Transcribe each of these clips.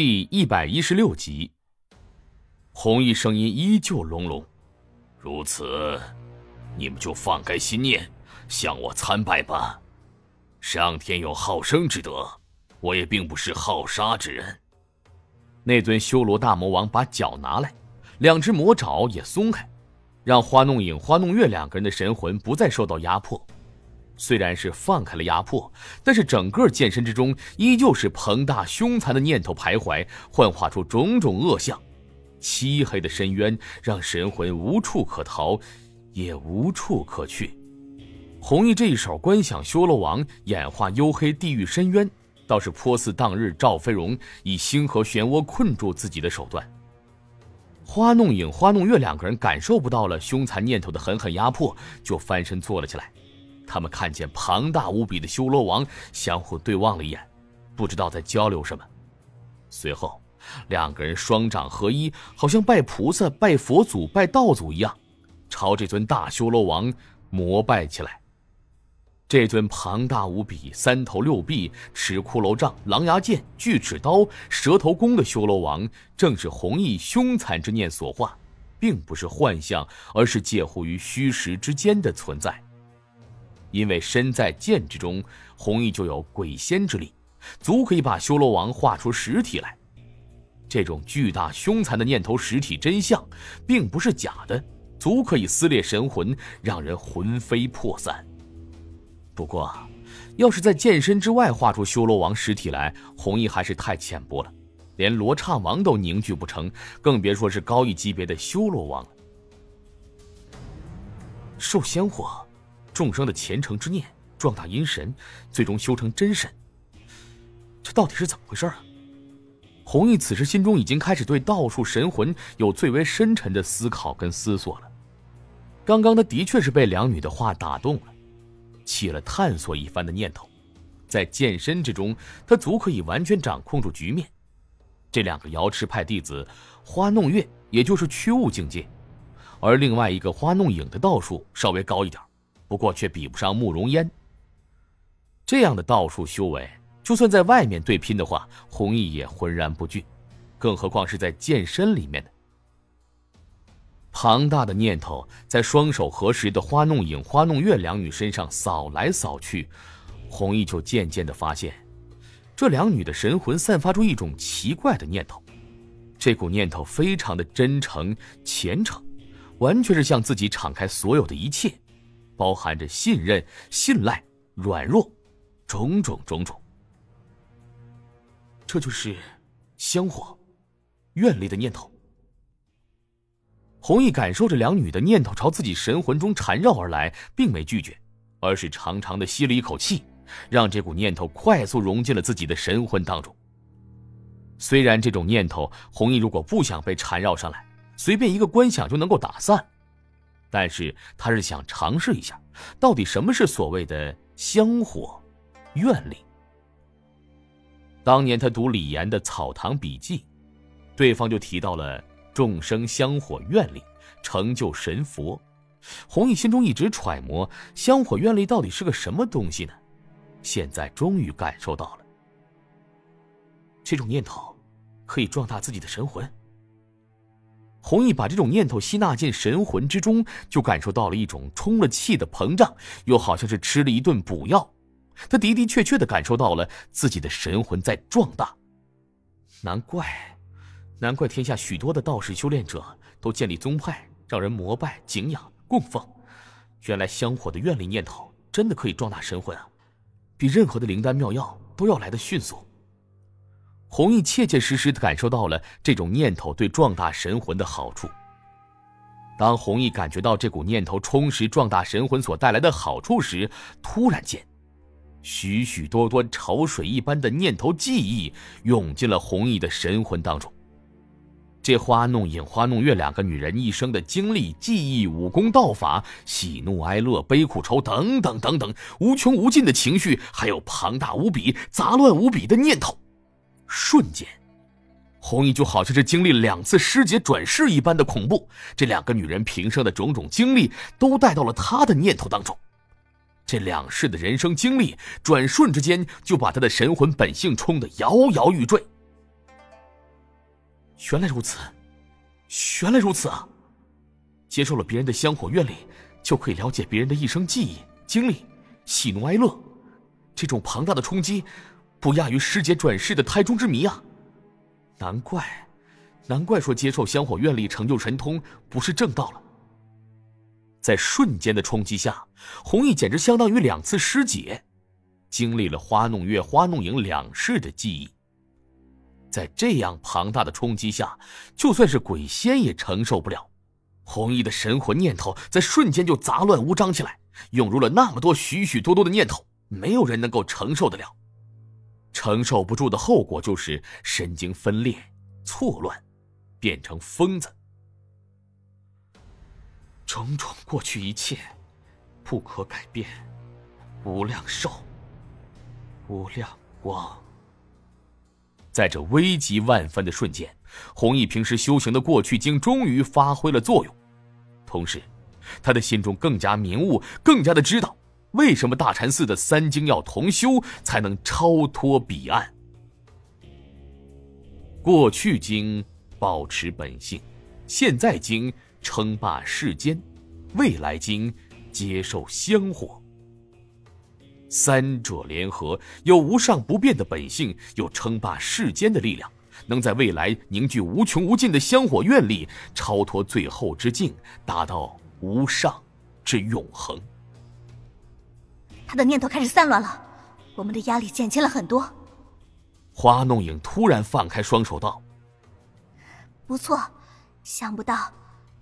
第一百一十六集。红衣声音依旧隆隆：“如此，你们就放开心念，向我参拜吧。上天有好生之德，我也并不是好杀之人。”那尊修罗大魔王把脚拿来，两只魔爪也松开，让花弄影、花弄月两个人的神魂不再受到压迫。虽然是放开了压迫，但是整个剑身之中依旧是庞大凶残的念头徘徊，幻化出种种恶相。漆黑的深渊让神魂无处可逃，也无处可去。弘毅这一手观想修罗王演化幽黑地狱深渊，倒是颇似当日赵飞荣以星河漩涡困住自己的手段。花弄影、花弄月两个人感受不到了凶残念头的狠狠压迫，就翻身坐了起来。他们看见庞大无比的修罗王，相互对望了一眼，不知道在交流什么。随后，两个人双掌合一，好像拜菩萨、拜佛祖、拜道祖一样，朝这尊大修罗王膜拜起来。这尊庞大无比、三头六臂、持骷髅杖、狼牙剑、锯齿刀、蛇头弓的修罗王，正是弘毅凶残之念所化，并不是幻象，而是介乎于虚实之间的存在。因为身在剑之中，弘毅就有鬼仙之力，足可以把修罗王化出实体来。这种巨大凶残的念头实体真相，并不是假的，足可以撕裂神魂，让人魂飞魄散。不过，要是在剑身之外画出修罗王实体来，弘毅还是太浅薄了，连罗刹王都凝聚不成，更别说是高一级别的修罗王了。受仙火。众生的虔诚之念壮大阴神，最终修成真神。这到底是怎么回事啊？弘毅此时心中已经开始对道术神魂有最为深沉的思考跟思索了。刚刚他的确是被两女的话打动了，起了探索一番的念头。在剑身之中，他足可以完全掌控住局面。这两个瑶池派弟子，花弄月也就是驱雾境界，而另外一个花弄影的道术稍微高一点。不过却比不上慕容烟。这样的道术修为，就算在外面对拼的话，弘毅也浑然不惧，更何况是在剑身里面的。庞大的念头在双手合十的花弄影、花弄月两女身上扫来扫去，弘毅就渐渐的发现，这两女的神魂散发出一种奇怪的念头，这股念头非常的真诚虔诚，完全是向自己敞开所有的一切。包含着信任、信赖、软弱，种种种种。这就是香火、愿力的念头。弘毅感受着两女的念头朝自己神魂中缠绕而来，并没拒绝，而是长长的吸了一口气，让这股念头快速融进了自己的神魂当中。虽然这种念头，弘毅如果不想被缠绕上来，随便一个观想就能够打散。但是他是想尝试一下，到底什么是所谓的香火愿力。当年他读李岩的《草堂笔记》，对方就提到了众生香火愿力，成就神佛。弘毅心中一直揣摩香火愿力到底是个什么东西呢？现在终于感受到了，这种念头可以壮大自己的神魂。弘毅把这种念头吸纳进神魂之中，就感受到了一种充了气的膨胀，又好像是吃了一顿补药。他的的确确的感受到了自己的神魂在壮大。难怪，难怪天下许多的道士修炼者都建立宗派，让人膜拜、敬仰、供奉。原来香火的愿力念头真的可以壮大神魂啊，比任何的灵丹妙药都要来得迅速。弘毅切切实实的感受到了这种念头对壮大神魂的好处。当弘毅感觉到这股念头充实壮大神魂所带来的好处时，突然间，许许多多潮水一般的念头记忆涌进了弘毅的神魂当中。这花弄影、花弄月两个女人一生的经历、记忆、武功、道法、喜怒哀乐、悲苦愁等等等等，无穷无尽的情绪，还有庞大无比、杂乱无比的念头。瞬间，红衣就好像是经历了两次师姐转世一般的恐怖。这两个女人平生的种种经历，都带到了他的念头当中。这两世的人生经历，转瞬之间就把他的神魂本性冲得摇摇欲坠。原来如此，原来如此啊！接受了别人的香火愿力，就可以了解别人的一生记忆、经历、喜怒哀乐。这种庞大的冲击，不亚于师姐转世的胎中之谜啊！难怪，难怪说接受香火愿力成就神通不是正道了。在瞬间的冲击下，弘毅简直相当于两次师姐，经历了花弄月、花弄影两世的记忆。在这样庞大的冲击下，就算是鬼仙也承受不了。弘毅的神魂念头在瞬间就杂乱无章起来，涌入了那么多许许多多的念头，没有人能够承受得了。承受不住的后果就是神经分裂、错乱，变成疯子。种种过去一切，不可改变。无量寿，无量光。在这危急万分的瞬间，弘毅平时修行的过去经终于发挥了作用，同时，他的心中更加明悟，更加的知道为什么大禅寺的三经要同修才能超脱彼岸。过去经保持本性，现在经。称霸世间，未来经接受香火。三者联合，有无上不变的本性，有称霸世间的力量，能在未来凝聚无穷无尽的香火愿力，超脱最后之境，达到无上之永恒。他的念头开始散乱了，我们的压力减轻了很多。花弄影突然放开双手道：“不错，想不到。”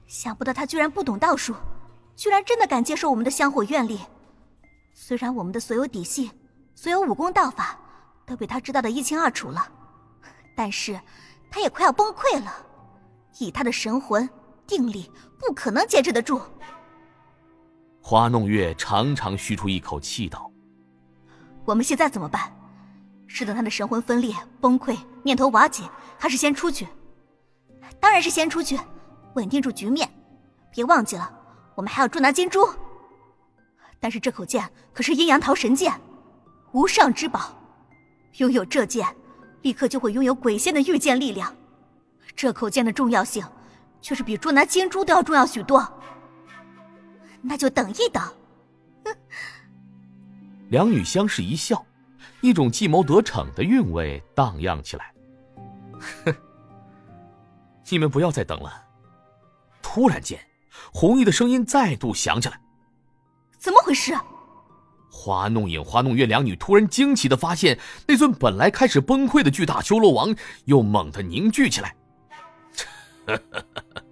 想不到他居然不懂道术，居然真的敢接受我们的香火愿力。虽然我们的所有底细、所有武功道法都被他知道的一清二楚了，但是他也快要崩溃了。以他的神魂定力，不可能坚持得住。花弄月长长吁出一口气道：“我们现在怎么办？是等他的神魂分裂、崩溃、念头瓦解，还是先出去？当然是先出去。”稳定住局面，别忘记了，我们还要捉拿金珠。但是这口剑可是阴阳桃神剑，无上之宝，拥有这剑，立刻就会拥有鬼仙的御剑力量。这口剑的重要性，却是比捉拿金珠都要重要许多。那就等一等。两女相视一笑，一种计谋得逞的韵味荡漾起来。哼，你们不要再等了。突然间，红衣的声音再度响起来。怎么回事？花弄影、花弄月两女突然惊奇的发现，那尊本来开始崩溃的巨大修罗王又猛地凝聚起来。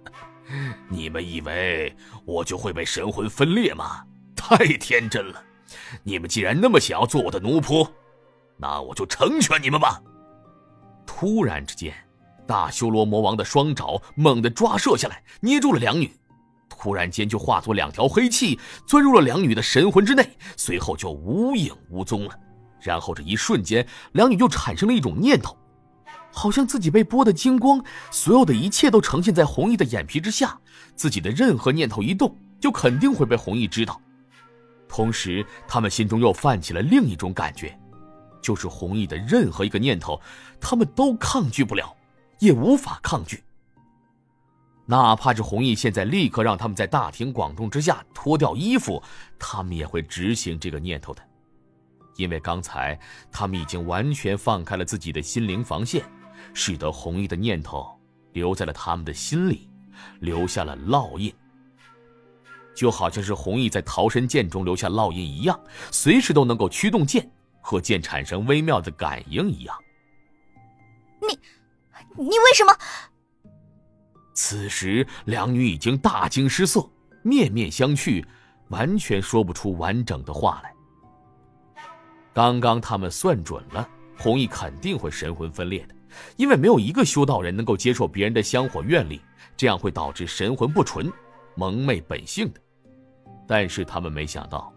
你们以为我就会被神魂分裂吗？太天真了！你们既然那么想要做我的奴仆，那我就成全你们吧。突然之间。大修罗魔王的双爪猛地抓射下来，捏住了两女，突然间就化作两条黑气，钻入了两女的神魂之内，随后就无影无踪了。然后这一瞬间，两女就产生了一种念头，好像自己被剥的精光，所有的一切都呈现在红毅的眼皮之下，自己的任何念头一动，就肯定会被红毅知道。同时，他们心中又泛起了另一种感觉，就是红毅的任何一个念头，他们都抗拒不了。也无法抗拒，哪怕是弘毅现在立刻让他们在大庭广众之下脱掉衣服，他们也会执行这个念头的，因为刚才他们已经完全放开了自己的心灵防线，使得弘毅的念头留在了他们的心里，留下了烙印，就好像是弘毅在逃生剑中留下烙印一样，随时都能够驱动剑和剑产生微妙的感应一样。你。你为什么？此时，两女已经大惊失色，面面相觑，完全说不出完整的话来。刚刚他们算准了，弘毅肯定会神魂分裂的，因为没有一个修道人能够接受别人的香火愿力，这样会导致神魂不纯，蒙昧本性的。但是他们没想到，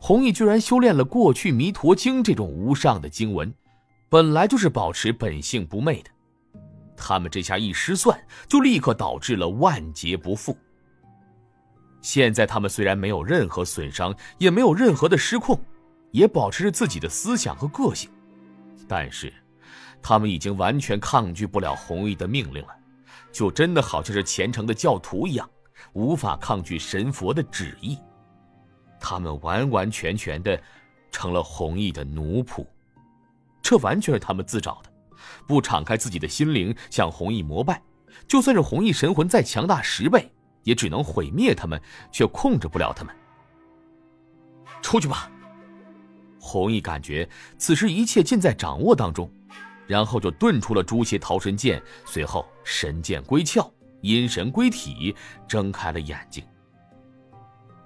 弘毅居然修炼了过去弥陀经这种无上的经文，本来就是保持本性不昧的。他们这下一失算，就立刻导致了万劫不复。现在他们虽然没有任何损伤，也没有任何的失控，也保持着自己的思想和个性，但是，他们已经完全抗拒不了弘毅的命令了，就真的好像是虔诚的教徒一样，无法抗拒神佛的旨意。他们完完全全的成了弘毅的奴仆，这完全是他们自找的。不敞开自己的心灵向弘毅膜拜，就算是弘毅神魂再强大十倍，也只能毁灭他们，却控制不了他们。出去吧。弘毅感觉此时一切尽在掌握当中。然后就遁出了诛邪逃神剑，随后神剑归鞘，阴神归体，睁开了眼睛。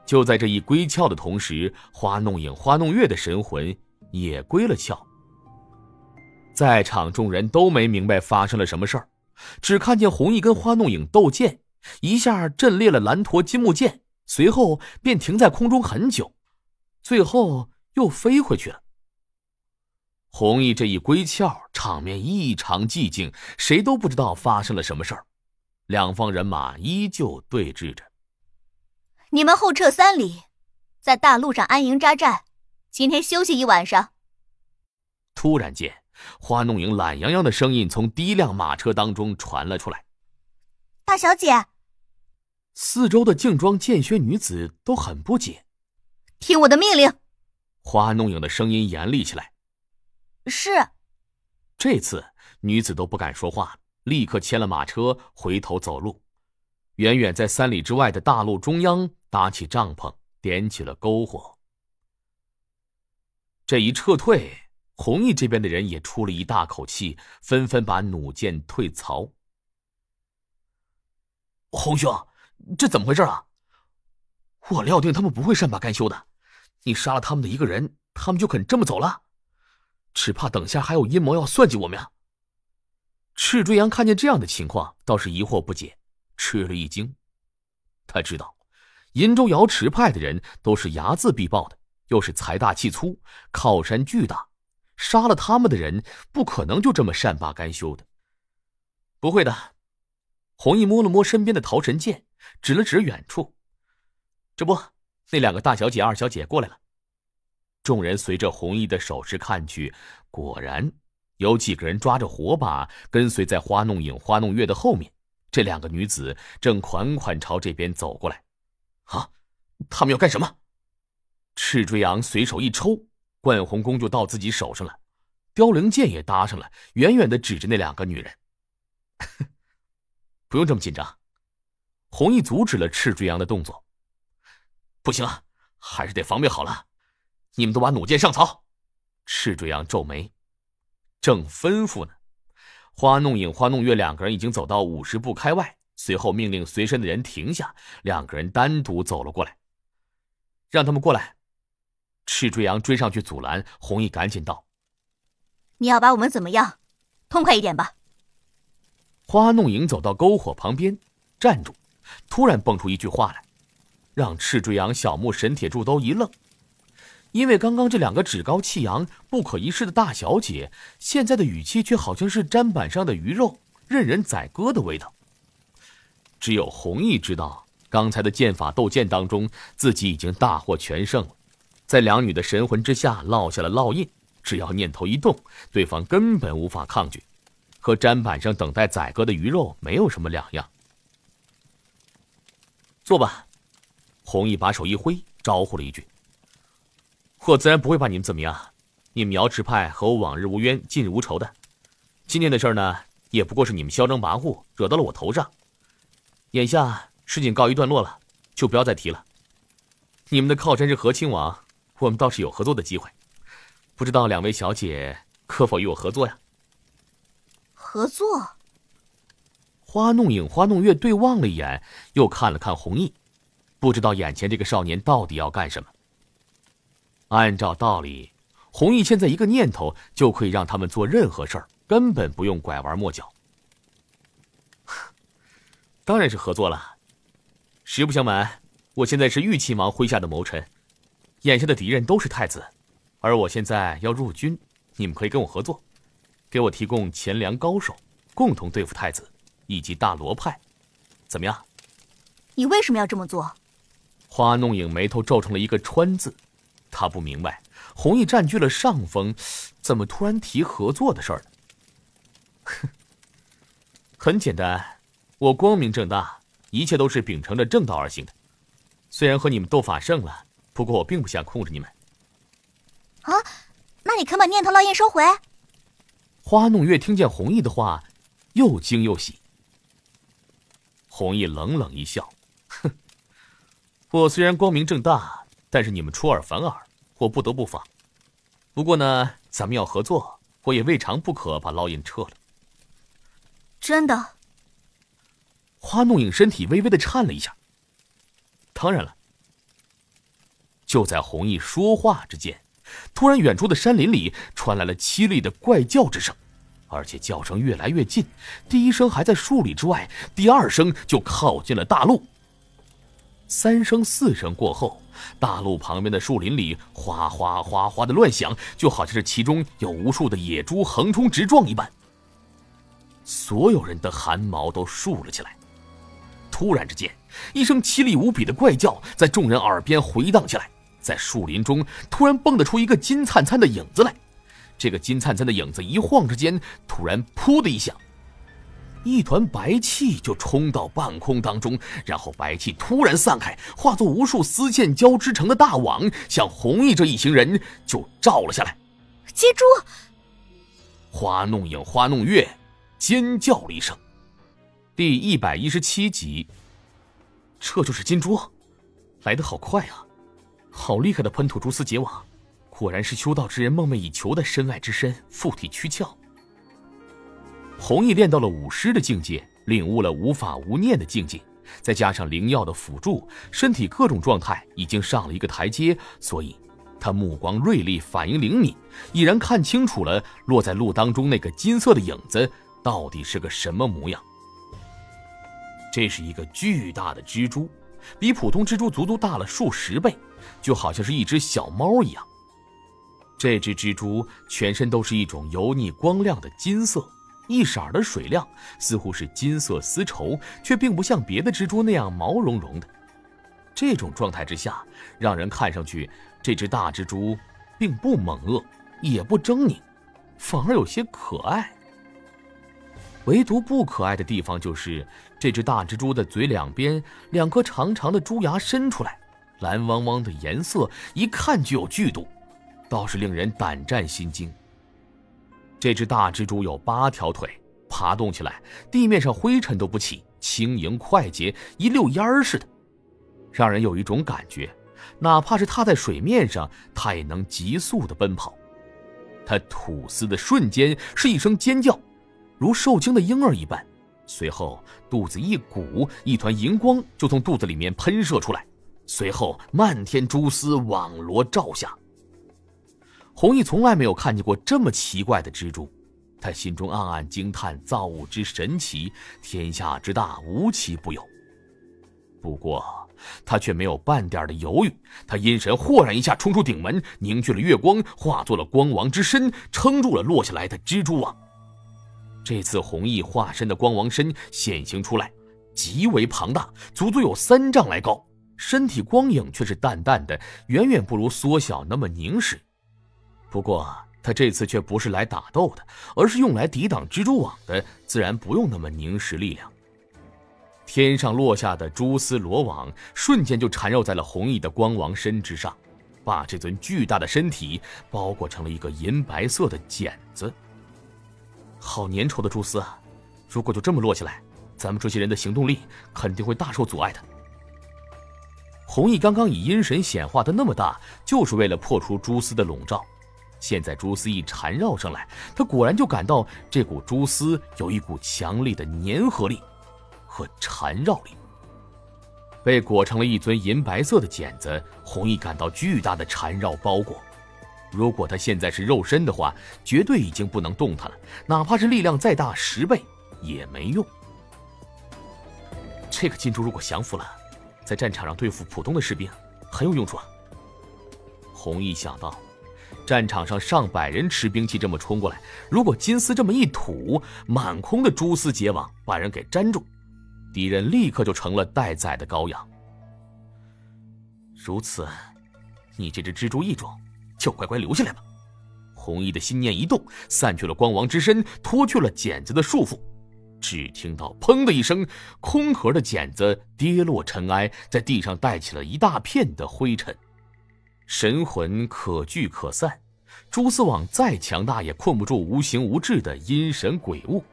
就在这一归鞘的同时，花弄影、花弄月的神魂也归了鞘。在场众人都没明白发生了什么事儿，只看见红衣跟花弄影斗剑，一下震裂了蓝驼金木剑，随后便停在空中很久，最后又飞回去了。弘毅这一归鞘，场面异常寂静，谁都不知道发生了什么事儿。两方人马依旧对峙着。你们后撤三里，在大路上安营扎寨，今天休息一晚上。突然间，花弄影懒洋洋的声音从第一辆马车当中传了出来：“大小姐。”四周的劲装剑靴女子都很不解。听我的命令。花弄影的声音严厉起来。是，这次女子都不敢说话，立刻牵了马车回头走路，远远在三里之外的大路中央搭起帐篷，点起了篝火。这一撤退，弘毅这边的人也出了一大口气，纷纷把弩箭退槽。洪兄，这怎么回事啊？我料定他们不会善罢甘休的，你杀了他们的一个人，他们就肯这么走了？只怕等下还有阴谋要算计我们呀！赤锥阳看见这样的情况，倒是疑惑不解，吃了一惊。他知道，银州瑶池派的人都是睚眦必报的，又是财大气粗，靠山巨大，杀了他们的人，不可能就这么善罢甘休的。不会的，弘毅摸了摸身边的桃神剑，指了指远处，这不，那两个大小姐、二小姐过来了。众人随着红衣的手势看去，果然有几个人抓着火把，跟随在花弄影、花弄月的后面。这两个女子正款款朝这边走过来。啊，他们要干什么？赤锥阳随手一抽，冠红弓就到自己手上了，凋零剑也搭上了，远远的指着那两个女人。不用这么紧张。红衣阻止了赤锥阳的动作。不行啊，还是得防备好了。你们都把弩箭上槽！赤锥阳皱眉，正吩咐呢。花弄影、花弄月两个人已经走到五十步开外，随后命令随身的人停下，两个人单独走了过来，让他们过来。赤锥阳追上去阻拦，弘毅赶紧道：“你要把我们怎么样？痛快一点吧！”花弄影走到篝火旁边站住，突然蹦出一句话来，让赤锥阳、小木、神铁柱都一愣。因为刚刚这两个趾高气扬、不可一世的大小姐，现在的语气却好像是砧板上的鱼肉，任人宰割的味道。只有弘毅知道，刚才的剑法斗剑当中，自己已经大获全胜了，在两女的神魂之下烙下了烙印，只要念头一动，对方根本无法抗拒，和砧板上等待宰割的鱼肉没有什么两样。坐吧，弘毅把手一挥，招呼了一句。我自然不会把你们怎么样，你们瑶池派和我往日无冤，近日无仇的。今天的事儿呢，也不过是你们嚣张跋扈，惹到了我头上。眼下事情告一段落了，就不要再提了。你们的靠山是和亲王，我们倒是有合作的机会，不知道两位小姐可否与我合作呀？合作？花弄影、花弄月对望了一眼，又看了看红毅，不知道眼前这个少年到底要干什么。按照道理，弘毅现在一个念头就可以让他们做任何事儿，根本不用拐弯抹角。当然是合作了。实不相瞒，我现在是玉亲王麾下的谋臣，眼下的敌人都是太子，而我现在要入军，你们可以跟我合作，给我提供钱粮高手，共同对付太子以及大罗派，怎么样？你为什么要这么做？花弄影眉头皱成了一个川字。他不明白，弘毅占据了上风，怎么突然提合作的事儿呢？哼，很简单，我光明正大，一切都是秉承着正道而行的。虽然和你们斗法胜了，不过我并不想控制你们。啊，那你肯把念头烙印收回？花弄月听见弘毅的话，又惊又喜。弘毅冷冷一笑，哼，我虽然光明正大，但是你们出尔反尔，我不得不防。不过呢，咱们要合作，我也未尝不可把烙印撤了。真的。花弄影身体微微的颤了一下。当然了。就在弘毅说话之间，突然远处的山林里传来了凄厉的怪叫之声，而且叫声越来越近。第一声还在数里之外，第二声就靠近了大路。三声、四声过后，大路旁边的树林里哗哗哗哗的乱响，就好像是其中有无数的野猪横冲直撞一般。所有人的汗毛都竖了起来。突然之间，一声凄厉无比的怪叫在众人耳边回荡起来，在树林中突然蹦得出一个金灿灿的影子来。这个金灿灿的影子一晃之间，突然“噗”的一响，一团白气就冲到半空当中，然后白气突然散开，化作无数丝线交织成的大网，向红毅这一行人就罩了下来。接住！花弄影、花弄月尖叫了一声。第一百一十七集，这就是金珠，来得好快啊！好厉害的喷吐蛛丝结网，果然是修道之人梦寐以求的身外之身，附体躯壳。弘毅练到了武师的境界，领悟了无法无念的境界，再加上灵药的辅助，身体各种状态已经上了一个台阶，所以他目光锐利，反应灵敏，已然看清楚了落在路当中那个金色的影子到底是个什么模样。这是一个巨大的蜘蛛，比普通蜘蛛足足大了数十倍，就好像是一只小猫一样。这只蜘蛛全身都是一种油腻光亮的金色，一色的水亮，似乎是金色丝绸，却并不像别的蜘蛛那样毛茸茸的。这种状态之下，让人看上去这只大蜘蛛并不猛恶，也不狰狞，反而有些可爱。唯独不可爱的地方就是，这只大蜘蛛的嘴两边两颗长长的猪牙伸出来，蓝汪汪的颜色，一看就有剧毒，倒是令人胆战心惊。这只大蜘蛛有八条腿，爬动起来，地面上灰尘都不起，轻盈快捷，一溜烟儿似的，让人有一种感觉，哪怕是踏在水面上，它也能急速的奔跑。它吐丝的瞬间是一声尖叫。如受惊的婴儿一般，随后肚子一鼓，一团银光就从肚子里面喷射出来，随后漫天蛛丝网罗罩下。弘毅从来没有看见过这么奇怪的蜘蛛，他心中暗暗惊叹造物之神奇，天下之大无奇不有。不过他却没有半点的犹豫，他阴神豁然一下冲出顶门，凝聚了月光，化作了光王之身，撑住了落下来的蜘蛛网。这次弘毅化身的光王身显形出来，极为庞大，足足有三丈来高，身体光影却是淡淡的，远远不如缩小那么凝实。不过他这次却不是来打斗的，而是用来抵挡蜘蛛网的，自然不用那么凝实力量。天上落下的蛛丝罗网瞬间就缠绕在了弘毅的光王身之上，把这尊巨大的身体包裹成了一个银白色的茧子。好粘稠的蛛丝啊！如果就这么落下来，咱们这些人的行动力肯定会大受阻碍的。弘毅刚刚以阴神显化的那么大，就是为了破除蛛丝的笼罩。现在蛛丝一缠绕上来，他果然就感到这股蛛丝有一股强力的粘合力和缠绕力。被裹成了一尊银白色的茧子，弘毅感到巨大的缠绕包裹。如果他现在是肉身的话，绝对已经不能动弹了。哪怕是力量再大十倍，也没用。这个金珠如果降服了，在战场上对付普通的士兵很有用处啊。弘毅想到，战场上上百人持兵器这么冲过来，如果金丝这么一吐，满空的蛛丝结网把人给粘住，敌人立刻就成了待宰的羔羊。如此，你这只蜘蛛异种。就乖乖留下来吧。弘毅的心念一动，散去了光王之身，脱去了茧子的束缚。只听到“砰”的一声，空壳的剪子跌落尘埃，在地上带起了一大片的灰尘。神魂可聚可散，蛛丝网再强大也困不住无形无质的阴神鬼物。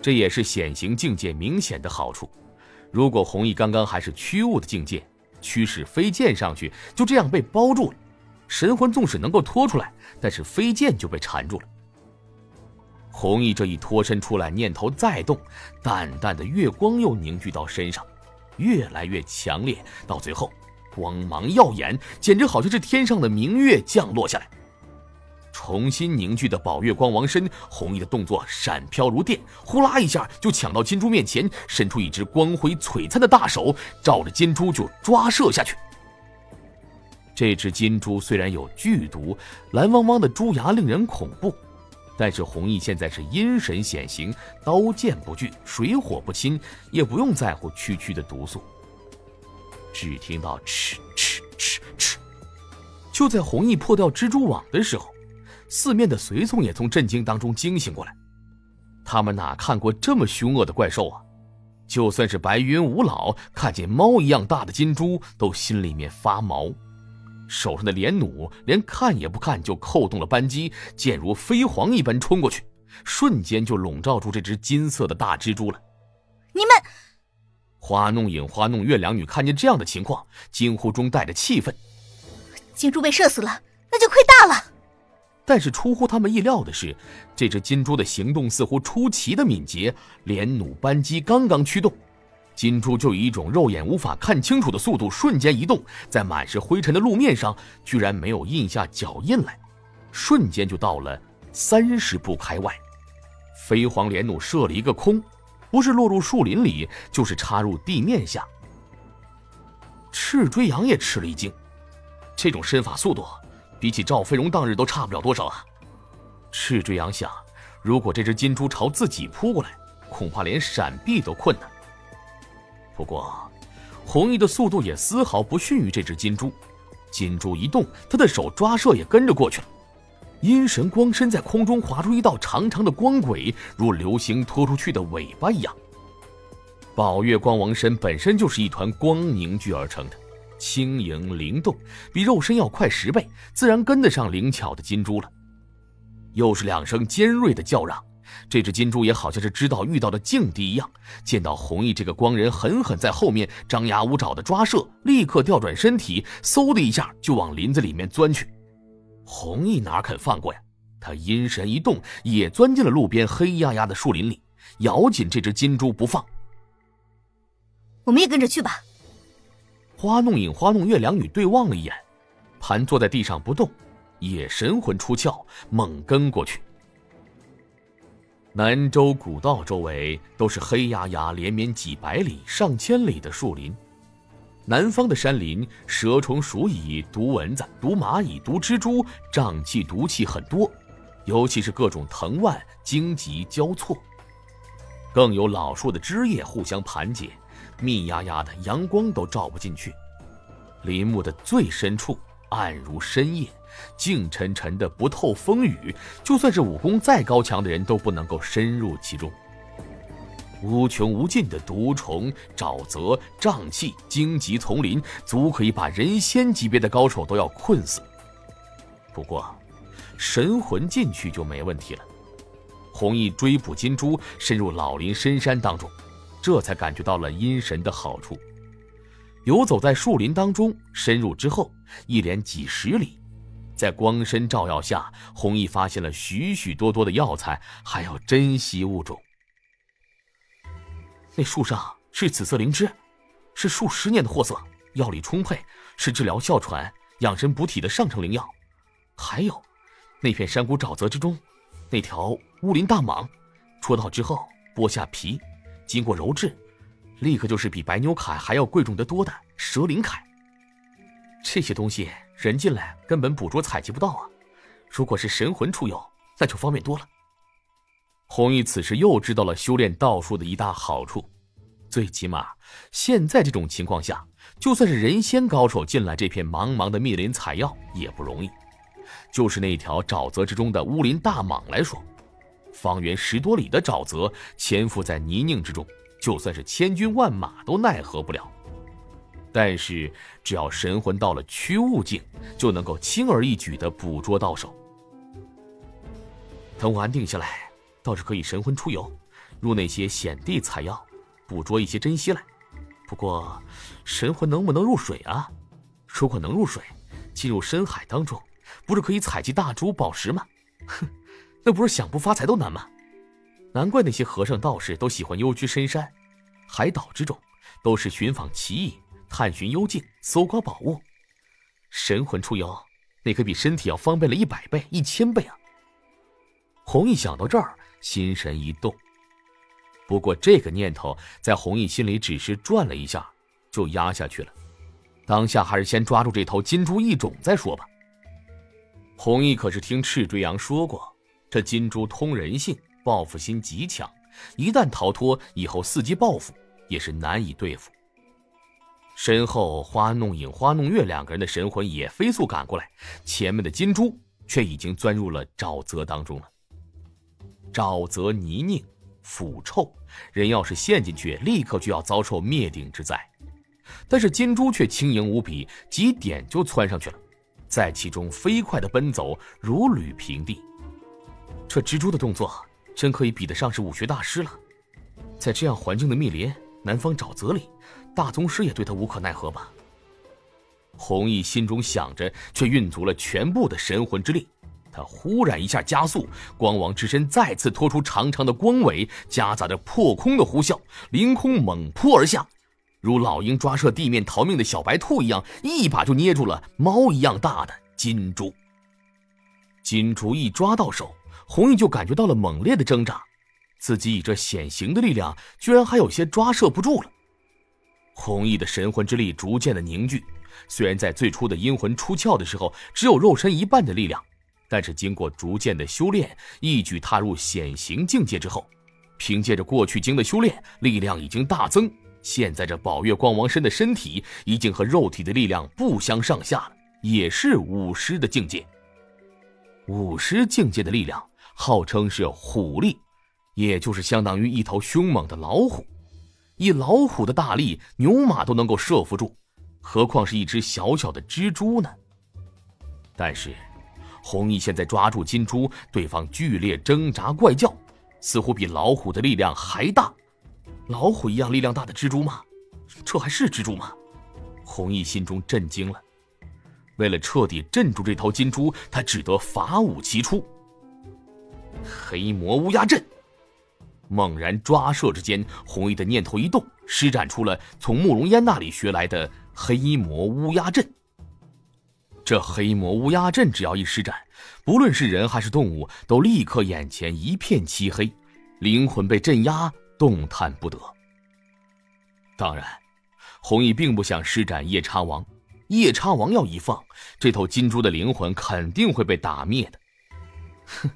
这也是显形境界明显的好处。如果弘毅刚刚还是驱物的境界，驱使飞剑上去，就这样被包住了。神魂纵使能够拖出来，但是飞剑就被缠住了。弘毅这一脱身出来，念头再动，淡淡的月光又凝聚到身上，越来越强烈，到最后，光芒耀眼，简直好像是天上的明月降落下来。重新凝聚的宝月光王身，弘毅的动作闪飘如电，呼啦一下就抢到金珠面前，伸出一只光辉璀璨的大手，照着金珠就抓射下去。这只金珠虽然有剧毒，蓝汪汪的珠牙令人恐怖。但是弘毅现在是阴神显形，刀剑不惧，水火不侵，也不用在乎区区的毒素。只听到哧哧哧哧，就在弘毅破掉蜘蛛网的时候，四面的随从也从震惊当中惊醒过来。他们哪看过这么凶恶的怪兽啊？就算是白云五老看见猫一样大的金珠，都心里面发毛。手上的连弩连看也不看就扣动了扳机，箭如飞蝗一般冲过去，瞬间就笼罩住这只金色的大蜘蛛了。你们，花弄影、花弄月两女看见这样的情况，惊呼中带着气愤：“金珠被射死了，那就亏大了。”但是出乎他们意料的是，这只金珠的行动似乎出奇的敏捷，连弩扳机刚刚驱动。金珠就以一种肉眼无法看清楚的速度瞬间移动，在满是灰尘的路面上，居然没有印下脚印来，瞬间就到了三十步开外。飞黄连弩射了一个空，不是落入树林里，就是插入地面下。赤锥羊也吃了一惊，这种身法速度，比起赵飞荣当日都差不了多少啊！赤锥羊想，如果这只金猪朝自己扑过来，恐怕连闪避都困难。不过，红衣的速度也丝毫不逊于这只金猪。金猪一动，他的手抓射也跟着过去了。阴神光身在空中划出一道长长的光轨，如流星拖出去的尾巴一样。宝月光王身本身就是一团光凝聚而成的，轻盈灵动，比肉身要快十倍，自然跟得上灵巧的金珠了。又是两声尖锐的叫嚷。这只金猪也好像是知道遇到的境地一样，见到弘毅这个光人狠狠在后面张牙舞爪的抓射，立刻调转身体，嗖的一下就往林子里面钻去。弘毅哪肯放过呀？他阴神一动，也钻进了路边黑压压的树林里，咬紧这只金猪不放。我们也跟着去吧。花弄影、花弄月两女对望了一眼，盘坐在地上不动，也神魂出窍，猛跟过去。南州古道周围都是黑压压、连绵几百里、上千里的树林。南方的山林，蛇虫鼠蚁、毒蚊子、毒蚂蚁、毒蜘蛛，瘴气、毒气很多，尤其是各种藤蔓荆棘交错，更有老树的枝叶互相盘结，密压压的，阳光都照不进去。林木的最深处，暗如深夜。静沉沉的，不透风雨，就算是武功再高强的人都不能够深入其中。无穷无尽的毒虫、沼泽、瘴气、荆棘丛林，足可以把人仙级别的高手都要困死。不过，神魂进去就没问题了。弘毅追捕金珠，深入老林深山当中，这才感觉到了阴神的好处。游走在树林当中，深入之后，一连几十里。在光身照耀下，弘毅发现了许许多多的药材，还有珍稀物种。那树上是紫色灵芝，是数十年的货色，药力充沛，是治疗哮喘、养神补体的上乘灵药。还有，那片山谷沼泽之中，那条乌林大蟒，戳到之后剥下皮，经过揉制，立刻就是比白牛铠还要贵重得多的蛇鳞铠。这些东西。人进来根本捕捉采集不到啊！如果是神魂出游，那就方便多了。弘毅此时又知道了修炼道术的一大好处，最起码现在这种情况下，就算是人仙高手进来这片茫茫的密林采药也不容易。就是那条沼泽之中的乌林大蟒来说，方圆十多里的沼泽潜伏在泥泞之中，就算是千军万马都奈何不了。但是，只要神魂到了驱雾境，就能够轻而易举的捕捉到手。等我安定下来，倒是可以神魂出游，入那些险地采药，捕捉一些珍稀来。不过，神魂能不能入水啊？如果能入水，进入深海当中，不是可以采集大珠宝石吗？哼，那不是想不发财都难吗？难怪那些和尚道士都喜欢幽居深山、海岛之中，都是寻访奇异。探寻幽静，搜刮宝物，神魂出游，那可比身体要方便了一百倍、一千倍啊！弘毅想到这儿，心神一动。不过这个念头在弘毅心里只是转了一下，就压下去了。当下还是先抓住这头金猪异种再说吧。弘毅可是听赤锥阳说过，这金猪通人性，报复心极强，一旦逃脱，以后伺机报复也是难以对付。身后，花弄影、花弄月两个人的神魂也飞速赶过来，前面的金猪却已经钻入了沼泽当中了。沼泽泥泞、腐臭，人要是陷进去，立刻就要遭受灭顶之灾。但是金猪却轻盈无比，几点就窜上去了，在其中飞快的奔走，如履平地。这蜘蛛的动作，真可以比得上是武学大师了。在这样环境的密林、南方沼泽里。大宗师也对他无可奈何吧？弘毅心中想着，却运足了全部的神魂之力。他忽然一下加速，光王之身再次拖出长长的光尾，夹杂着破空的呼啸，凌空猛扑而下，如老鹰抓射地面逃命的小白兔一样，一把就捏住了猫一样大的金珠。金珠一抓到手，红毅就感觉到了猛烈的挣扎，自己以这显形的力量，居然还有些抓摄不住了。红毅的神魂之力逐渐的凝聚，虽然在最初的阴魂出窍的时候只有肉身一半的力量，但是经过逐渐的修炼，一举踏入显形境界之后，凭借着过去经的修炼，力量已经大增。现在这宝月光王身的身体已经和肉体的力量不相上下了，也是武师的境界。武师境界的力量号称是虎力，也就是相当于一头凶猛的老虎。以老虎的大力，牛马都能够慑服住，何况是一只小小的蜘蛛呢？但是，弘毅现在抓住金珠，对方剧烈挣扎怪叫，似乎比老虎的力量还大。老虎一样力量大的蜘蛛吗？这还是蜘蛛吗？弘毅心中震惊了。为了彻底镇住这头金猪，他只得法武齐出，黑魔乌鸦阵。猛然抓射之间，弘毅的念头一动，施展出了从慕容烟那里学来的黑魔乌鸦阵。这黑魔乌鸦阵只要一施展，不论是人还是动物，都立刻眼前一片漆黑，灵魂被镇压，动弹不得。当然，弘毅并不想施展夜叉王，夜叉王要一放，这头金猪的灵魂肯定会被打灭的。哼，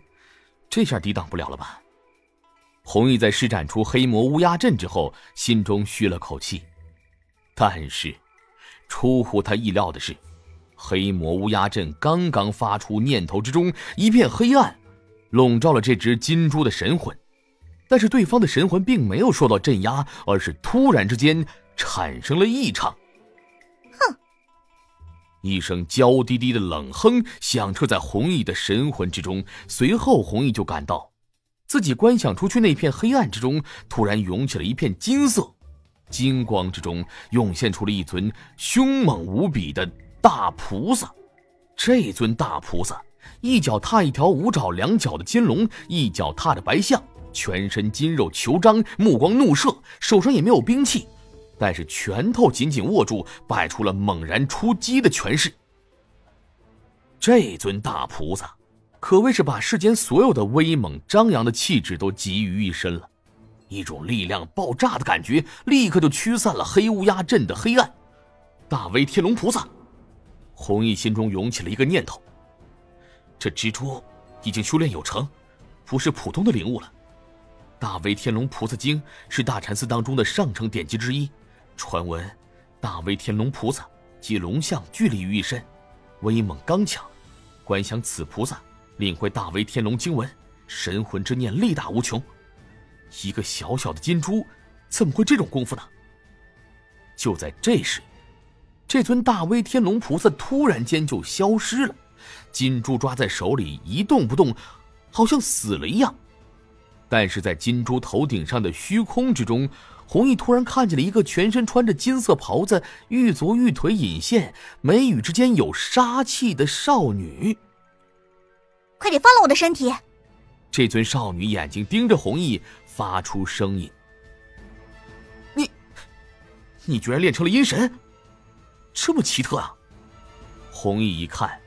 这下抵挡不了了吧？弘毅在施展出黑魔乌鸦阵之后，心中吁了口气，但是，出乎他意料的是，黑魔乌鸦阵刚刚发出念头之中，一片黑暗笼罩了这只金猪的神魂，但是对方的神魂并没有受到镇压，而是突然之间产生了异常。哼！一声娇滴滴的冷哼响彻在弘毅的神魂之中，随后弘毅就感到。自己观想出去那片黑暗之中，突然涌起了一片金色，金光之中涌现出了一尊凶猛无比的大菩萨。这尊大菩萨一脚踏一条五爪两脚的金龙，一脚踏着白象，全身筋肉虬张，目光怒射，手上也没有兵器，但是拳头紧紧握住，摆出了猛然出击的拳势。这尊大菩萨。可谓是把世间所有的威猛张扬的气质都集于一身了，一种力量爆炸的感觉，立刻就驱散了黑乌鸦阵的黑暗。大威天龙菩萨，弘毅心中涌起了一个念头：这蜘蛛已经修炼有成，不是普通的灵物了。大威天龙菩萨经是大禅寺当中的上乘典籍之一，传闻大威天龙菩萨集龙象聚力于一身，威猛刚强。观想此菩萨。领会大威天龙经文，神魂之念力大无穷，一个小小的金珠，怎么会这种功夫呢？就在这时，这尊大威天龙菩萨突然间就消失了，金珠抓在手里一动不动，好像死了一样。但是在金珠头顶上的虚空之中，弘毅突然看见了一个全身穿着金色袍子、玉足玉腿隐现、眉宇之间有杀气的少女。快点放了我的身体！这尊少女眼睛盯着弘毅，发出声音：“你，你居然练成了阴神，这么奇特啊！”弘毅一看，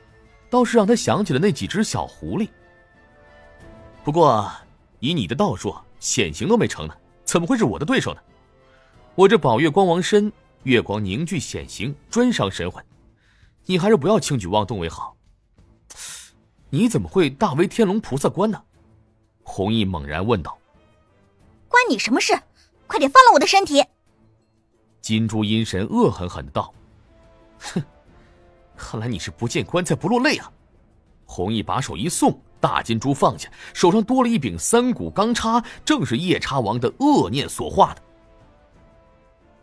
倒是让他想起了那几只小狐狸。不过，以你的道术，显形都没成呢，怎么会是我的对手呢？我这宝月光王身，月光凝聚显形，专伤神魂，你还是不要轻举妄动为好。你怎么会大威天龙菩萨关呢？弘毅猛然问道。关你什么事？快点放了我的身体！金珠阴神恶狠狠的道。哼，看来你是不见棺材不落泪啊！弘毅把手一送，大金珠放下，手上多了一柄三股钢叉，正是夜叉王的恶念所化的。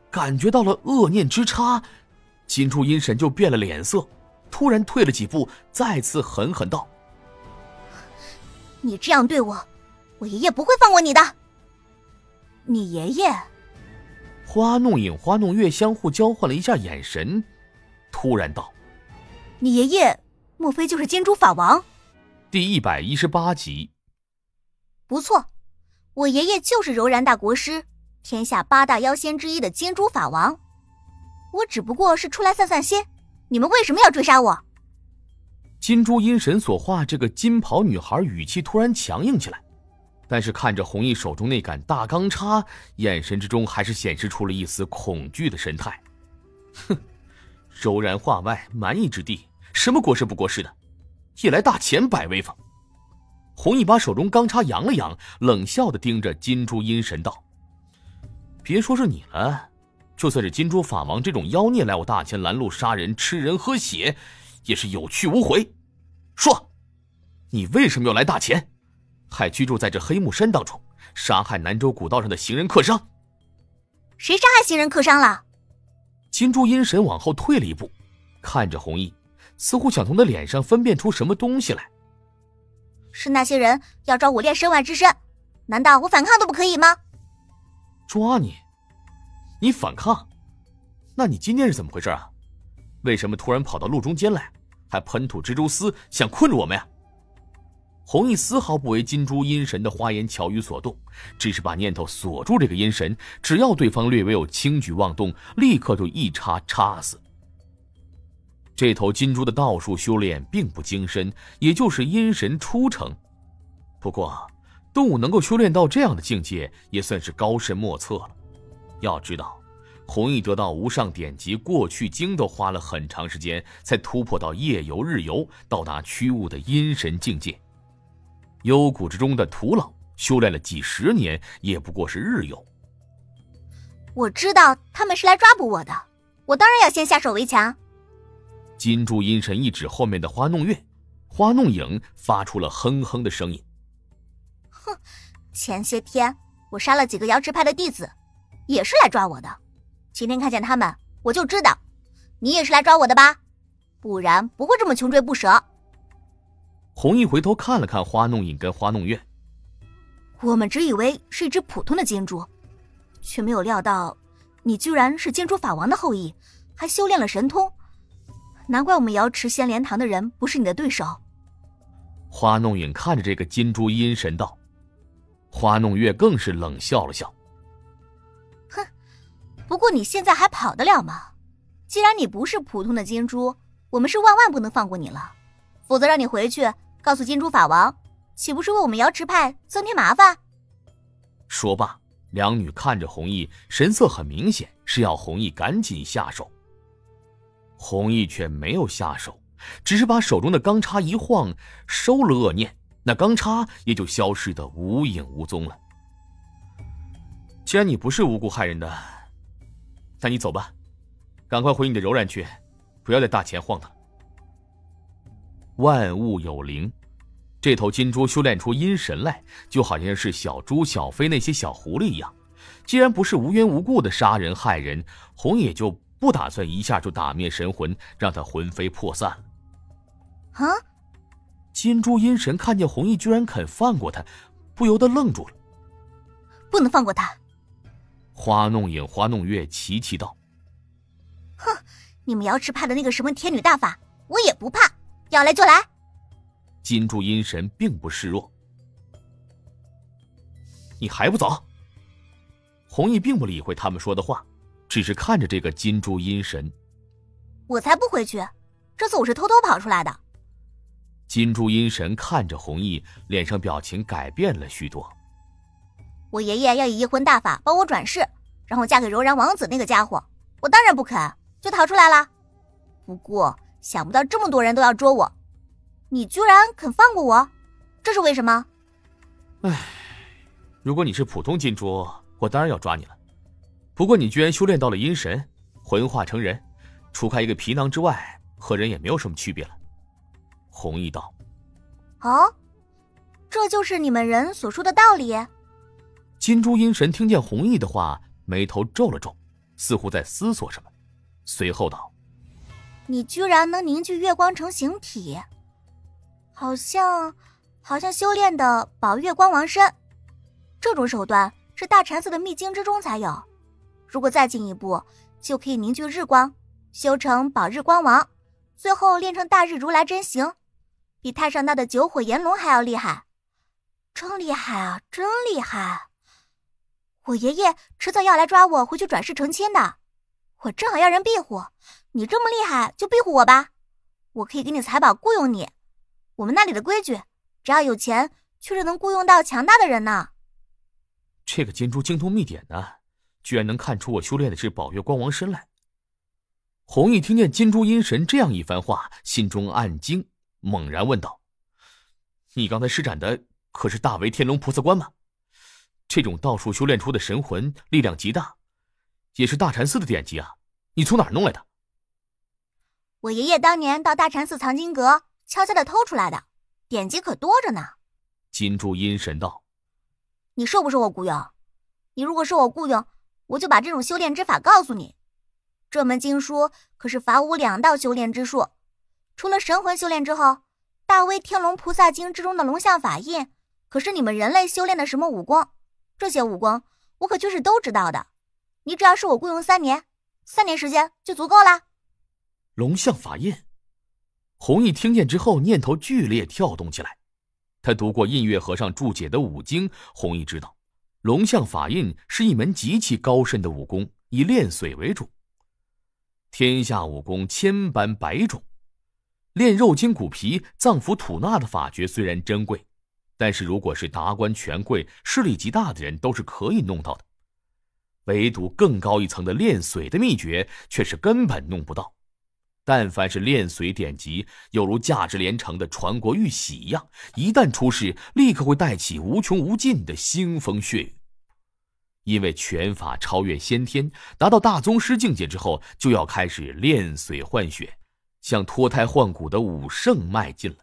感觉到了恶念之差，金珠阴神就变了脸色，突然退了几步，再次狠狠道。你这样对我，我爷爷不会放过你的。你爷爷？花弄影、花弄月相互交换了一下眼神，突然道：“你爷爷莫非就是金珠法王？”第一百一十八集。不错，我爷爷就是柔然大国师，天下八大妖仙之一的金珠法王。我只不过是出来散散心，你们为什么要追杀我？金珠阴神所化这个金袍女孩语气突然强硬起来，但是看着弘毅手中那杆大钢叉，眼神之中还是显示出了一丝恐惧的神态。哼，柔然化外蛮夷之地，什么国师不国师的，也来大钱摆威风。弘毅把手中钢叉扬了扬，冷笑的盯着金珠阴神道：“别说是你了，就算是金珠法王这种妖孽来我大钱拦路杀人、吃人、喝血。”也是有去无回。说，你为什么要来大钱？还居住在这黑木山当中，杀害南州古道上的行人客商？谁杀害行人客商了？金珠阴神往后退了一步，看着红衣，似乎想从他脸上分辨出什么东西来。是那些人要抓我练身外之身，难道我反抗都不可以吗？抓你？你反抗？那你今天是怎么回事啊？为什么突然跑到路中间来？还喷吐蜘蛛丝，想困住我们呀！弘毅丝毫不为金珠阴神的花言巧语所动，只是把念头锁住这个阴神，只要对方略微有轻举妄动，立刻就一插插死。这头金珠的道术修炼并不精深，也就是阴神初成。不过，动物能够修炼到这样的境界，也算是高深莫测了。要知道。弘毅得到无上典籍《过去经》都花了很长时间，才突破到夜游、日游，到达驱物的阴神境界。幽谷之中的土老修炼了几十年，也不过是日用。我知道他们是来抓捕我的，我当然要先下手为强。金柱阴神一指后面的花弄月，花弄影发出了哼哼的声音。哼，前些天我杀了几个瑶池派的弟子，也是来抓我的。今天看见他们，我就知道，你也是来抓我的吧？不然不会这么穷追不舍。红毅回头看了看花弄影跟花弄月，我们只以为是一只普通的金猪，却没有料到，你居然是金猪法王的后裔，还修炼了神通。难怪我们瑶池仙莲堂的人不是你的对手。花弄影看着这个金珠阴神道，花弄月更是冷笑了笑。哼不过你现在还跑得了吗？既然你不是普通的金珠，我们是万万不能放过你了，否则让你回去告诉金珠法王，岂不是为我们瑶池派增添麻烦？说罢，两女看着弘毅，神色很明显是要弘毅赶紧下手。弘毅却没有下手，只是把手中的钢叉一晃，收了恶念，那钢叉也就消失的无影无踪了。既然你不是无辜害人的。那你走吧，赶快回你的柔然去，不要在大前晃荡。万物有灵，这。头金猪修炼出阴神来，就好像是小猪、小飞那些小狐狸一样。既然不是无缘无故的杀人害人，红也就不打算一下就打灭神魂，让他魂飞魄散了。啊！金猪阴神看见红毅居然肯放过他，不由得愣住了。不能放过他！花弄影、花弄月齐齐道：“哼，你们瑶池派的那个什么天女大法，我也不怕，要来就来。”金柱阴神并不示弱，你还不走？弘毅并不理会他们说的话，只是看着这个金柱阴神。我才不回去，这次我是偷偷跑出来的。金柱阴神看着弘毅，脸上表情改变了许多。我爷爷要以一婚大法帮我转世，然后嫁给柔然王子那个家伙，我当然不肯，就逃出来了。不过想不到这么多人都要捉我。你居然肯放过我，这是为什么？唉，如果你是普通金珠，我当然要抓你了。不过你居然修炼到了阴神，魂化成人，除开一个皮囊之外，和人也没有什么区别了。弘毅道：“哦，这就是你们人所说的道理。”金珠阴神听见弘毅的话，眉头皱了皱，似乎在思索什么，随后道：“你居然能凝聚月光成形体。”好像，好像修炼的宝月光王身，这种手段是大禅寺的秘经之中才有。如果再进一步，就可以凝聚日光，修成宝日光王，最后练成大日如来真形，比太上大的九火炎龙还要厉害。真厉害啊，真厉害！我爷爷迟早要来抓我回去转世成亲的，我正好要人庇护。你这么厉害，就庇护我吧，我可以给你财宝雇佣你。我们那里的规矩，只要有钱，确实能雇佣到强大的人呢。这个金珠精通秘典呢，居然能看出我修炼的是宝月光王身来。弘毅听见金珠阴神这样一番话，心中暗惊，猛然问道：“你刚才施展的可是大为天龙菩萨关吗？这种道术修炼出的神魂力量极大，也是大禅寺的典籍啊！你从哪儿弄来的？”我爷爷当年到大禅寺藏经阁。悄悄的偷出来的，典籍可多着呢。金柱阴神道：“你受不受我雇佣？你如果受我雇佣，我就把这种修炼之法告诉你。这门经书可是法武两道修炼之术，除了神魂修炼之后，《大威天龙菩萨经》之中的龙象法印，可是你们人类修炼的什么武功？这些武功我可就是都知道的。你只要是我雇佣三年，三年时间就足够了。龙象法印。”弘毅听见之后，念头剧烈跳动起来。他读过印月和尚注解的五经，弘毅知道，龙象法印是一门极其高深的武功，以练髓为主。天下武功千般百种，练肉筋骨皮、脏腑吐纳的法诀虽然珍贵，但是如果是达官权贵、势力极大的人，都是可以弄到的。唯独更高一层的练髓的秘诀，却是根本弄不到。但凡是练髓典籍，犹如价值连城的传国玉玺一样，一旦出世，立刻会带起无穷无尽的腥风血雨。因为拳法超越先天，达到大宗师境界之后，就要开始练髓换血，向脱胎换骨的武圣迈进了。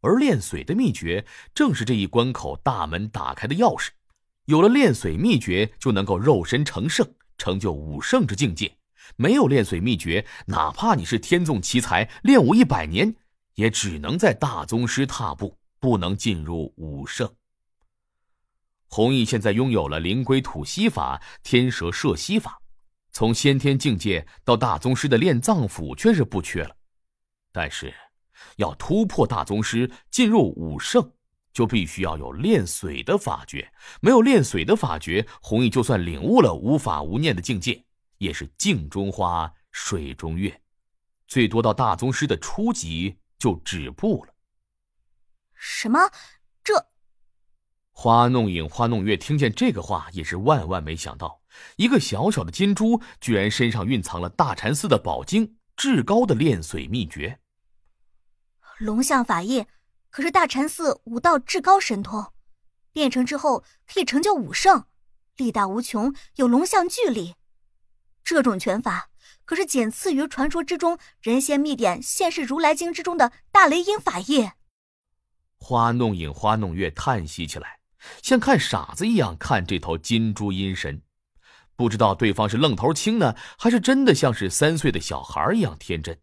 而练髓的秘诀，正是这一关口大门打开的钥匙。有了练髓秘诀，就能够肉身成圣，成就武圣之境界。没有练髓秘诀，哪怕你是天纵奇才，练武一百年，也只能在大宗师踏步，不能进入武圣。弘毅现在拥有了灵龟吐息法、天蛇射息法，从先天境界到大宗师的练脏腑却是不缺了。但是，要突破大宗师，进入武圣，就必须要有练髓的法诀。没有练髓的法诀，弘毅就算领悟了无法无念的境界。也是镜中花，水中月，最多到大宗师的初级就止步了。什么？这花弄影、花弄月听见这个话，也是万万没想到，一个小小的金珠，居然身上蕴藏了大禅寺的宝经，至高的炼髓秘诀。龙象法印可是大禅寺武道至高神通，练成之后可以成就武圣，力大无穷，有龙象巨力。这种拳法可是仅次于传说之中人仙秘典《现世如来经》之中的大雷音法印。花弄影、花弄月叹息起来，像看傻子一样看这头金猪阴神，不知道对方是愣头青呢，还是真的像是三岁的小孩一样天真。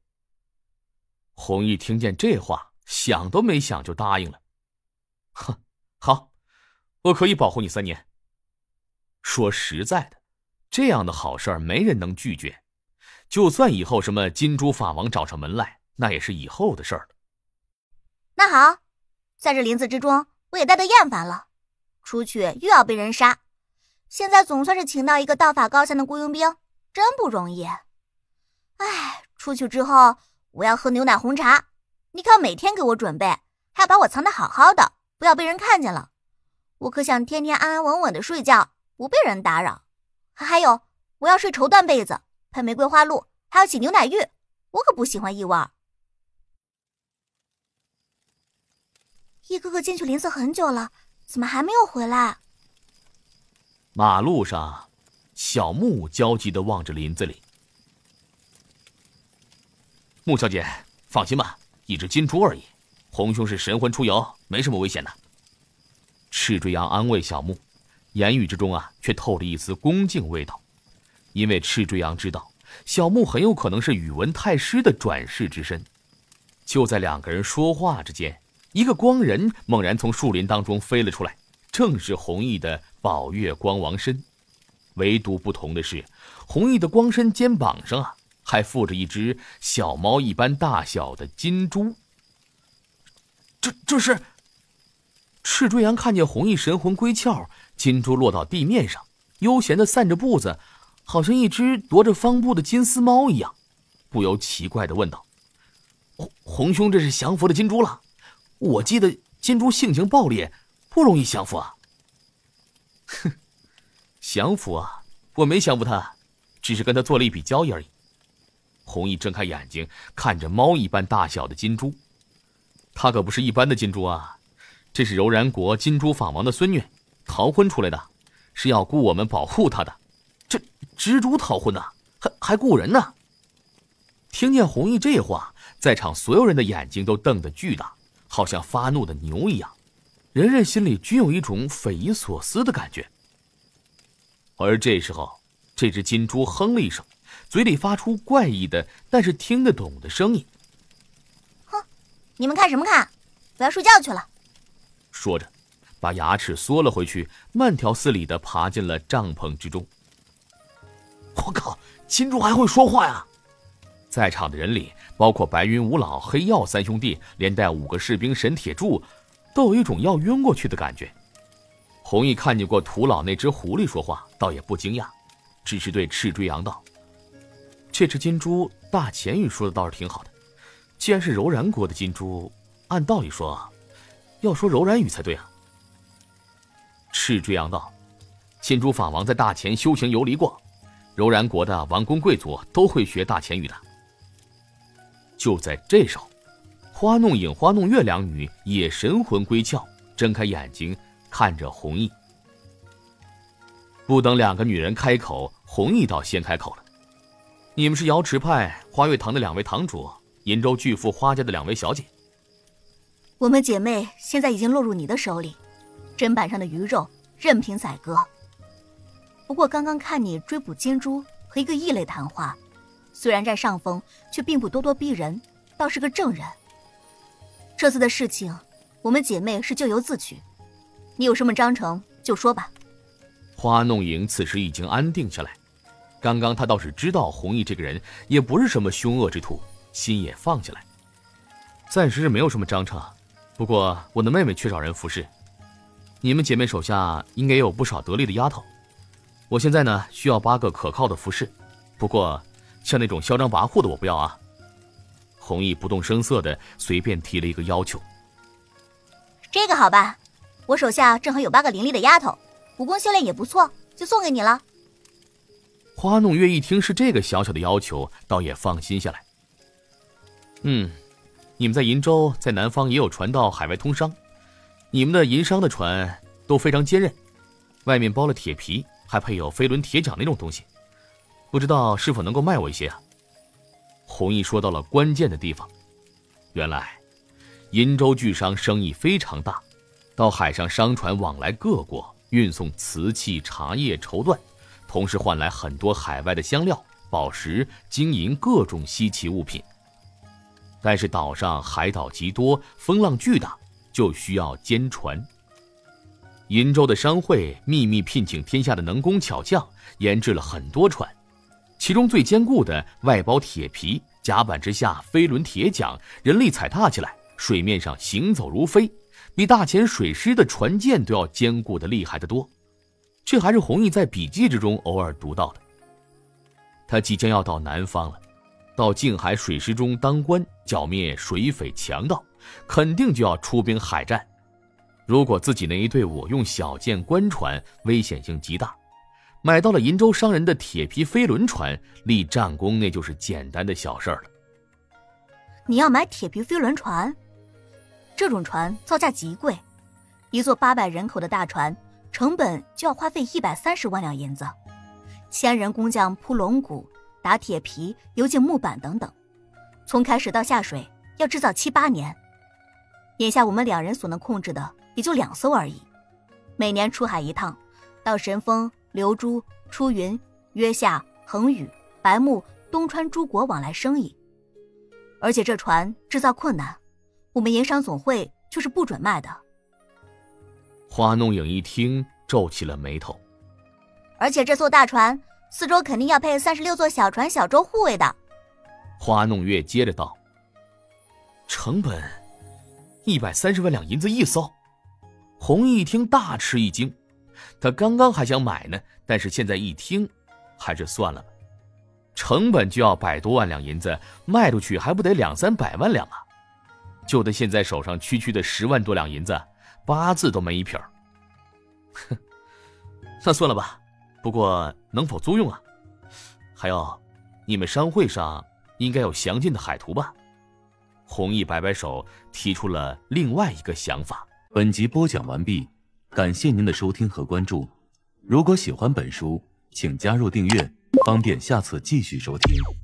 弘毅听见这话，想都没想就答应了。哼，好，我可以保护你三年。说实在的，这样的好事儿没人能拒绝，就算以后什么金珠法王找上门来，那也是以后的事儿了。那好。在这林子之中，我也待得厌烦了，出去又要被人杀。现在总算是请到一个道法高强的雇佣兵，真不容易。哎，出去之后我要喝牛奶红茶，你可要每天给我准备，还要把我藏得好好的，不要被人看见了。我可想天天安安稳稳的睡觉，不被人打扰。还有，我要睡绸缎被子，喷玫瑰花露，还要洗牛奶浴，我可不喜欢异味。一哥哥进去林子很久了，怎么还没有回来？马路上，小木焦急的望着林子里。穆小姐，放心吧，一只金猪而已，红兄是神魂出游，没什么危险的。赤锥羊安慰小木，言语之中啊，却透着一丝恭敬味道，因为赤锥阳知道小木很有可能是宇文太师的转世之身。就在两个人说话之间。一个光人猛然从树林当中飞了出来，正是弘毅的宝月光王身。唯独不同的是，弘毅的光身肩膀上啊，还附着一只小猫一般大小的金猪。这这是？赤锥阳看见弘毅神魂归窍，金珠落到地面上，悠闲的散着步子，好像一只踱着方步的金丝猫一样，不由奇怪的问道：“红红兄，这是降服了金珠了？”我记得金珠性情暴烈，不容易降服啊。哼，降服啊！我没降服他，只是跟他做了一笔交易而已。弘毅睁开眼睛，看着猫一般大小的金珠，他可不是一般的金珠啊，这是柔然国金珠法王的孙女，逃婚出来的，是要雇我们保护他的。这蜘蛛逃婚呢，还还雇人呢？听见红毅这话，在场所有人的眼睛都瞪得巨大。好像发怒的牛一样，人人心里均有一种匪夷所思的感觉。而这时候，这只金猪哼了一声，嘴里发出怪异的但是听得懂的声音：“哼，你们看什么看？我要睡觉去了。”说着，把牙齿缩了回去，慢条斯理的爬进了帐篷之中。我靠，金猪还会说话呀！在场的人里。包括白云五老、黑曜三兄弟，连带五个士兵神铁柱，都有一种要晕过去的感觉。弘毅看见过土老那只狐狸说话，倒也不惊讶，只是对赤锥阳道：“这只金猪大前语说的倒是挺好的，既然是柔然国的金猪，按道理说，要说柔然语才对啊。”赤锥阳道：“金猪法王在大前修行游离过，柔然国的王公贵族都会学大前语的。”就在这时候，花弄影、花弄月两女也神魂归窍，睁开眼睛看着弘毅。不等两个女人开口，弘毅倒先开口了：“你们是瑶池派花月堂的两位堂主，银州巨富花家的两位小姐。我们姐妹现在已经落入你的手里，砧板上的鱼肉任凭宰割。不过刚刚看你追捕金珠和一个异类谈话。”虽然占上风，却并不咄咄逼人，倒是个正人。这次的事情，我们姐妹是咎由自取。你有什么章程就说吧。花弄影此时已经安定下来，刚刚她倒是知道弘毅这个人也不是什么凶恶之徒，心也放下来。暂时是没有什么章程，不过我的妹妹缺少人服侍，你们姐妹手下应该也有不少得力的丫头。我现在呢需要八个可靠的服侍，不过。像那种嚣张跋扈的，我不要啊！弘毅不动声色的随便提了一个要求。这个好吧，我手下正好有八个伶俐的丫头，武功修炼也不错，就送给你了。花弄月一听是这个小小的要求，倒也放心下来。嗯，你们在银州，在南方也有传到海外通商，你们的银商的船都非常坚韧，外面包了铁皮，还配有飞轮铁桨那种东西。不知道是否能够卖我一些啊？弘毅说到了关键的地方，原来银州巨商生意非常大，到海上商船往来各国，运送瓷器、茶叶、绸缎，同时换来很多海外的香料、宝石、金银各种稀奇物品。但是岛上海岛极多，风浪巨大，就需要坚船。银州的商会秘密聘请天下的能工巧匠，研制了很多船，其中最坚固的外包铁皮，甲板之下飞轮铁桨，人力踩踏起来，水面上行走如飞，比大潜水师的船舰都要坚固的厉害得多。这还是弘毅在笔记之中偶尔读到的。他即将要到南方了，到静海水师中当官，剿灭水匪强盗，肯定就要出兵海战。如果自己那一队伍用小舰官船，危险性极大。买到了银州商人的铁皮飞轮船，立战功那就是简单的小事儿了。你要买铁皮飞轮船？这种船造价极贵，一座八百人口的大船，成本就要花费一百三十万两银子，千人工匠铺龙骨、打铁皮、油浸木板等等，从开始到下水要制造七八年。眼下我们两人所能控制的。也就两艘而已，每年出海一趟，到神风、流珠、出云、约下、恒宇、白木、东川诸国往来生意。而且这船制造困难，我们盐商总会就是不准卖的。花弄影一听，皱起了眉头。而且这艘大船四周肯定要配三十六座小船、小舟护卫的。花弄月接着道：“成本一百三十万两银子一艘。”弘毅一听，大吃一惊。他刚刚还想买呢，但是现在一听，还是算了吧。成本就要百多万两银子，卖出去还不得两三百万两啊？就他现在手上区区的十万多两银子，八字都没一撇儿哼，那算了吧。不过能否租用啊？还有，你们商会上应该有详尽的海图吧？弘毅摆摆手，提出了另外一个想法。本集播讲完毕，感谢您的收听和关注。如果喜欢本书，请加入订阅，方便下次继续收听。